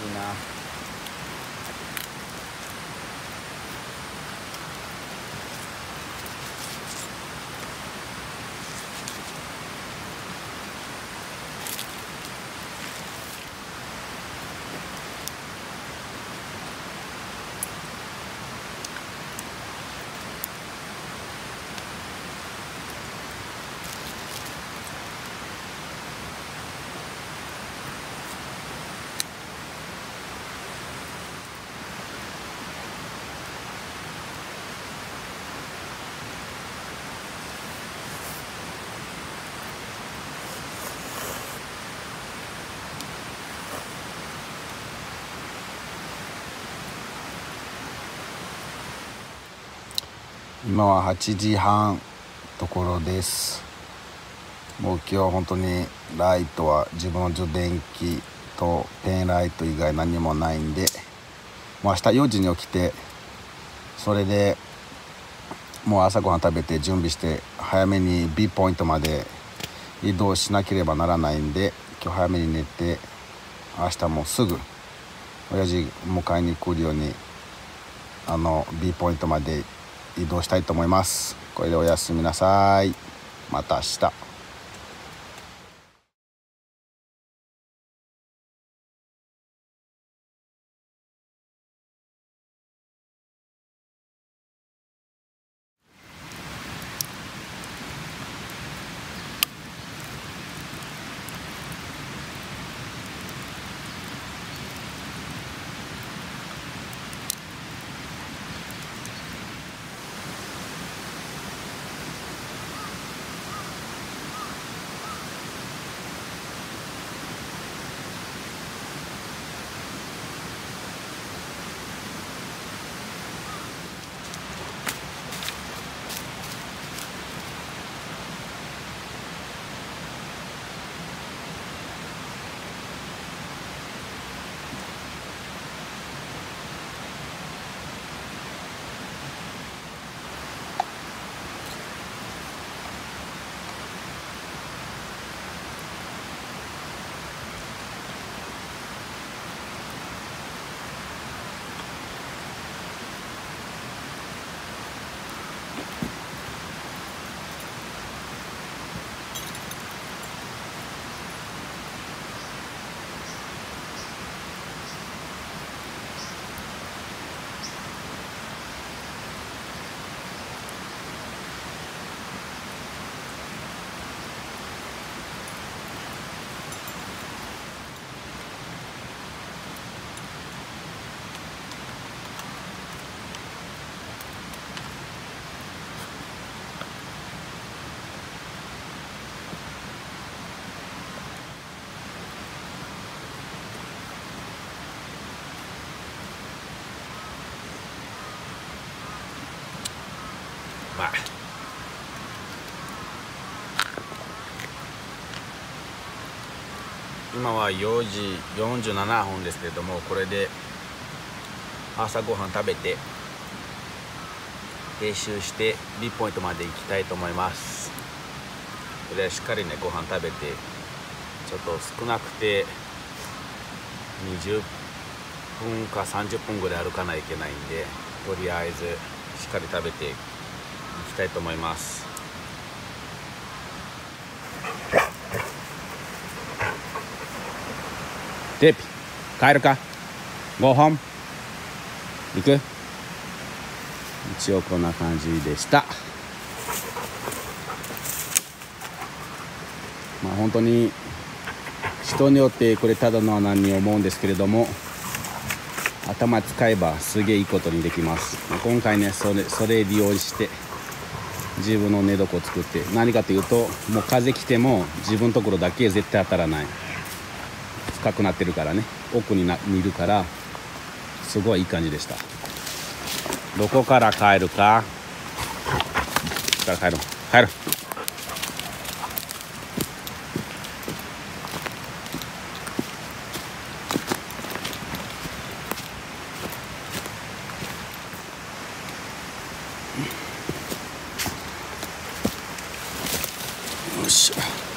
しい今は8時半ところです。もう今日は本当にライトは自分の充電器とペンライト以外何もないんでもう明日4時に起きてそれでもう朝ごはん食べて準備して早めに B ポイントまで移動しなければならないんで今日早めに寝て明日もすぐ親父迎えに来るようにあの B ポイントまで移動したいと思います。これでおやすみなさい。また明日。今は4時47分ですけれどもこれで朝ごはん食べて練習してビポイントまで行きたいと思います。それでしっかりねご飯食べてちょっと少なくて20分か30分ぐらい歩かないといけないんでとりあえずしっかり食べていきたいと思います。デピ帰るか？5本行く？一応こんな感じでした。まあ本当に人によってこれただの穴に思うんですけれども頭使えばすげえいいことにできます。今回ねそれそれ利用して自分の寝床を作って何かというともう風来ても自分のところだけ絶対当たらない。深くなってるからね。奥にいるからすごいいい感じでした。どこから帰るか？から帰る帰るよっしゃ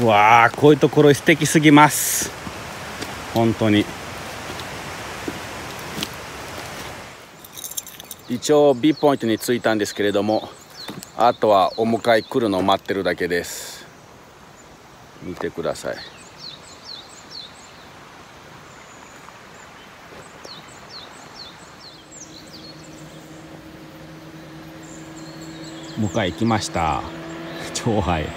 うわあこういうところ素敵すぎます。本当に。一応 B ポイントに着いたんですけれどもあとはお迎え来るのを待ってるだけです。見てください。迎え行きました。超早い